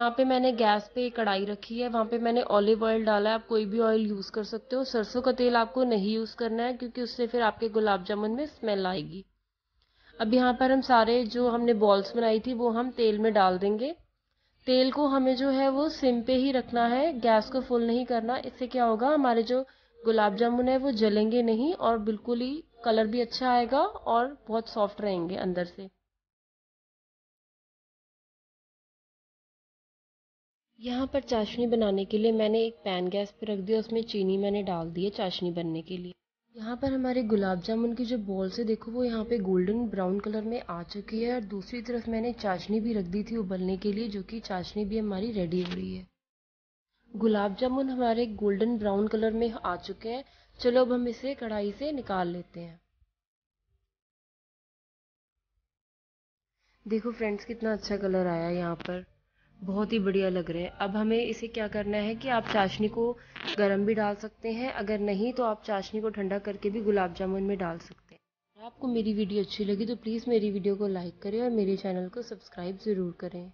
यहाँ पे मैंने गैस पे कढ़ाई रखी है, वहाँ पे मैंने ऑलिव ऑयल डाला है, आप कोई भी ऑयल यूज़ कर सकते हो। सरसों का तेल आपको नहीं यूज़ करना है, क्योंकि उससे फिर आपके गुलाब जामुन में स्मेल आएगी। अब यहाँ पर हम सारे जो हमने बॉल्स बनाई थी, वो हम तेल में डाल देंगे। तेल को हमें जो है वो सिम पे ही रखना है, गैस को फुल नहीं करना। इससे क्या होगा, हमारे जो गुलाब जामुन है, वो जलेंगे नहीं और बिल्कुल ही कलर भी अच्छा आएगा और बहुत सॉफ्ट रहेंगे अंदर से। यहाँ पर चाशनी बनाने के लिए मैंने एक पैन गैस पर रख दिया, उसमें चीनी मैंने डाल दी है चाशनी बनने के लिए। यहाँ पर हमारे गुलाब जामुन की जो बॉल्स है, देखो, वो यहाँ पे गोल्डन ब्राउन कलर में आ चुकी है और दूसरी तरफ़ मैंने चाशनी भी रख दी थी उबलने के लिए, जो कि चाशनी भी हमारी रेडी हो रही है। गुलाब जामुन हमारे गोल्डन ब्राउन कलर में आ चुके हैं। चलो, अब हम इसे कढ़ाई से निकाल लेते हैं। देखो फ्रेंड्स कितना अच्छा कलर आया यहाँ पर। बहुत ही बढ़िया लग रहे हैं। अब हमें इसे क्या करना है कि आप चाशनी को गर्म भी डाल सकते हैं, अगर नहीं तो आप चाशनी को ठंडा करके भी गुलाब जामुन में डाल सकते हैं। आपको मेरी वीडियो अच्छी लगी तो प्लीज़ मेरी वीडियो को लाइक करें और मेरे चैनल को सब्सक्राइब ज़रूर करें।